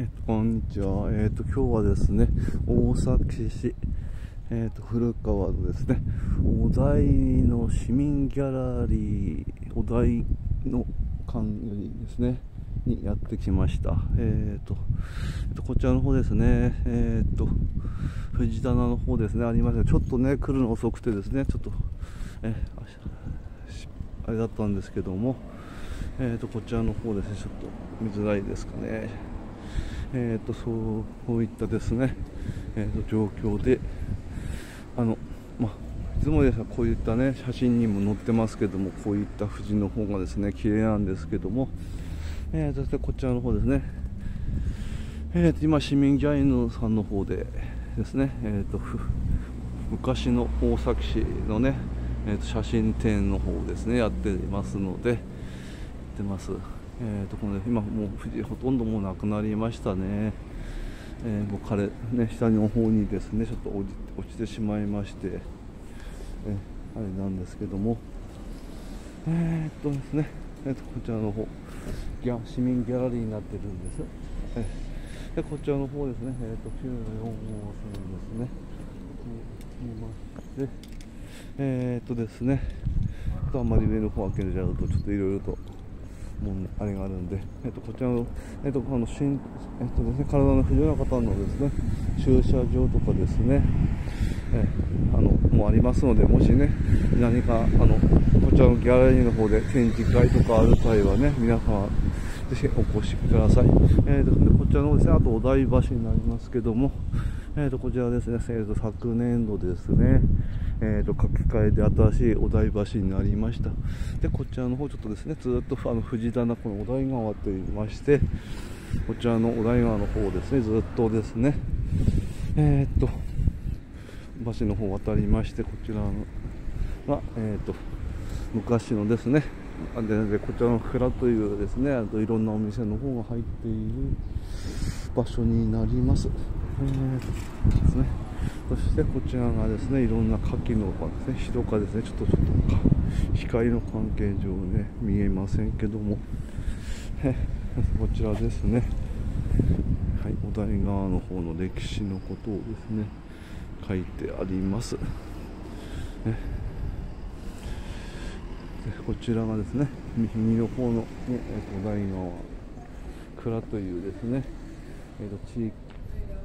えっと、こんにちは。えっと、今日はですね、大崎市、えっと、古川のですね、お台の市民ギャラリー、お台の館ですね、にやってきました。えっと、えっと、こちらの方ですね、えっと、藤棚の方ですね、ありましたちょっとね、来るの遅くてですね、ちょっと、え、あれだったんですけども、えーと、こちらの方ですね、ちょっと見づらいですかね、えーと、そういったですね、えーと、状況で、あのまいつもですこういったね写真にも載ってますけども、こういった富士の方がですね綺麗なんですけども、えー、そしてこちらの方ですね、えー、と今、市民ギャイヌさんの方でですね、えー、と昔の大崎市のね、えー、と写真展の方ですねやっていますので。ってます。えーとこの今もう富士ほとんどもうなくなりましたね。えー、もう枯れね下の方にですねちょっと落ち落ちてしまいまして、えあれなんですけども、えー、っとですね、えー、とこちらの方。ギャ市民ギャラリーになってるんです。えー、でこちらの方ですね、えー、と9の4号線ですね。見まして、えー、っとですね、あんまり上の方開けちゃうとちょっといろいろともうあれがあるんで、えっと、こちらの、えっと、あのしんえっとですね、体の不自由な方のですね駐車場とかですね、えあのもありますので、もしね、何かあのこちらのギャラリーの方で展示会とかある際はね、皆様、ぜひお越しください。えーと、でこちらのですね、あとお台場市になりますけども、えーと、こちらですね、えーと昨年度ですね、えーと、書き換えで新しいお台場市になりましたでこちらの方ちょっとですねずっとあの藤棚このお台川といいましてこちらのお台川の方ですねずっとですねえっ、ー、と橋の方渡りましてこちらのが、えーと、昔のですねででこちらの蔵というですねあといろんなお店の方が入っている場所になります。えー、ですねそしてこちらがですねいろんな牡蠣のですね。白かですね。ちょっとちょっと光の関係上ね見えませんけども。こちらですね。はいお台川の方の歴史のことをですね書いてあります。ね。こちらがですね右の方の、ね、お台川蔵というですね、えー、と地域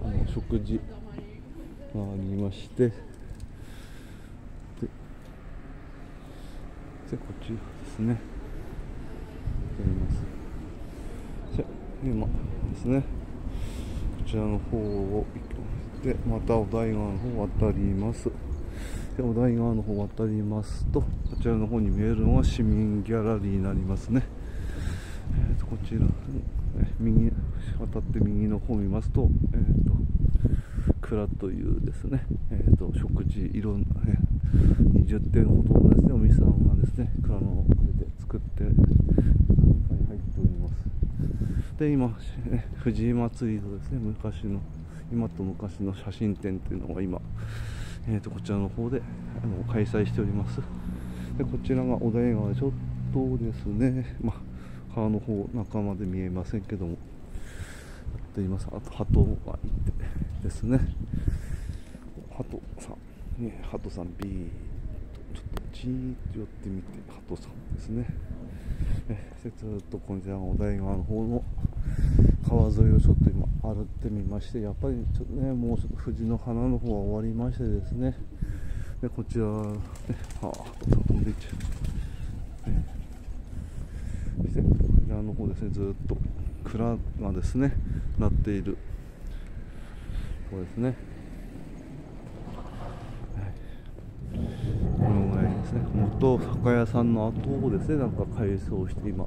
あの食事がありましてででこちですね。やります。じゃ今ですね。こちらの方をでまたお台川の方渡ります。でお台川の方渡りますとこちらの方に見えるのは市民ギャラリーになりますね。えーと、こちら右渡って右の方見ますと,、えーと蔵というですね、えーと、食事いろんな、ね、20店ほどのですねお店さんがですね蔵ので作って中に入っております。で今、ね、藤井祭りのですね昔の今と昔の写真展というのが今、えーと、こちらの方であの開催しております。でこちらがお台川ちょっとですね、まあ、川の方中まで見えませんけども。っています。あと鳩がいてですね。ハトさん。ねハトさん。B ちょっとじーっと寄ってみて。ハトさんですね。えずっとこちらのお台川の方の川沿いをちょっと今歩ってみましてやっぱりちょっとねもうちょっと藤の花の方は終わりましてですね。でこちら、ね、はあハトさん飛んでいっちゃう、ね、そしてこちらの方ですね。ずっと蔵がですねなっている。こですね、はい。このぐらいですね元酒屋さんの後をですねなんか改装して今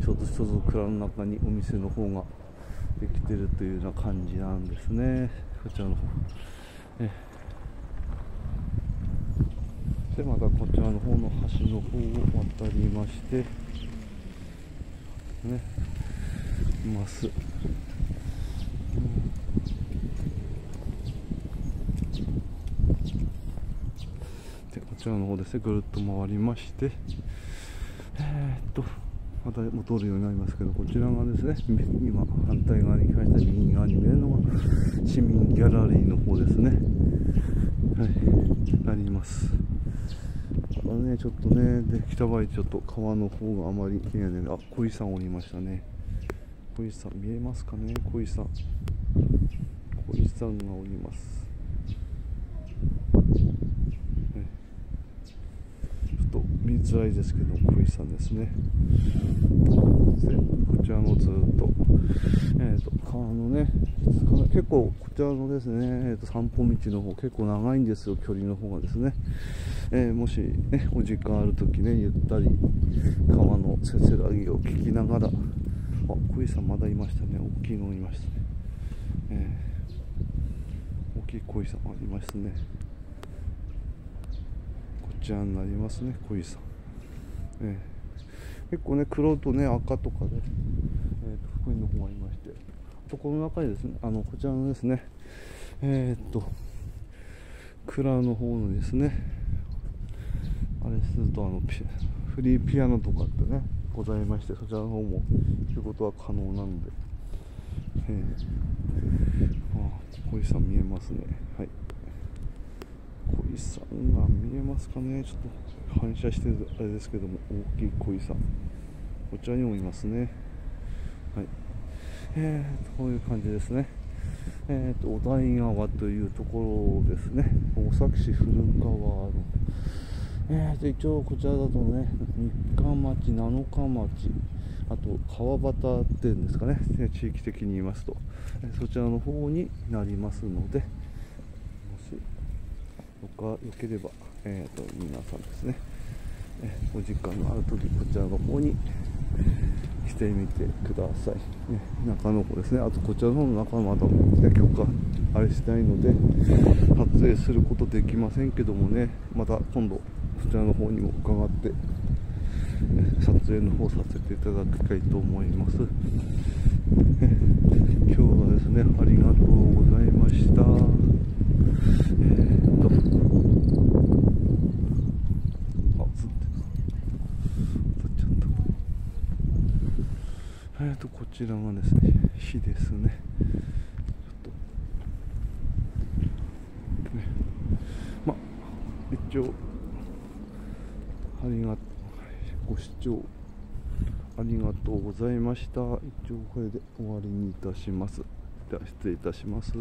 一つ一つ蔵の中にお店の方ができてるというような感じなんですね。こちらの方。えでまたこちらの方の橋の方を渡りましてね。ます、でこちらの方ですねぐるっと回りまして。えー、っとまた戻るようになりますけどこちらがですね今反対側に書いた右側に見えるのが市民ギャラリーの方ですね。はいなります。ただねちょっとねできた場合ちょっと川の方があまり綺麗であ小井さんおりましたね。小井さん見えますかね？小井さん。小井さんがおります。ちょっと見づらいですけど小石さんですね。でこちらのずっと,、えーと、川のね結構こちらのですね、えーと、散歩道の方結構長いんですよ。距離の方がですね、えー、もしねお時間ある時ねゆったり川のせせらぎを聞きながらあ小石さんまだいましたね。大きいのいましたね、えー、大きい小石さんいましたねちらになりますね小井さん、えー、結構ね黒とね赤とかで、えー、と福井の方がいまして。とこの中にですねあのこちらのですねえー、っと蔵の方のですねあれするとあのフリーピアノとかってねございましてそちらの方も弾くことは可能なので、え。ー、あ小井さん見えますね。はい。小井さんが見えますかね。ちょっと反射してるあれですけども大きい小井さん。こちらにもいますね。はい。えー、こういう感じですね。えーと、お台川というところですね。大崎市古川のえーと一応こちらだとね三日町七日町あと川端っていうんですかね。地域的に言いますと。えそちらの方になりますのでが良ければ、えーと、皆さんですね、え、お時間のある時こちらの方に来てみてください、ね、中の方ですね。あとこちらの方の中まだ、ね、許可あれしないので撮影することできませんけどもね。また今度こちらの方にも伺って撮影の方させていただきたいと思います。今日はですね、ありがとうございました。えー、っとえーと、こちらがですね、火ですね。ちょっと、ね、まあ、一応、ありが、ご視聴ありがとうございました。一応これで終わりにいたします。では失礼いたします。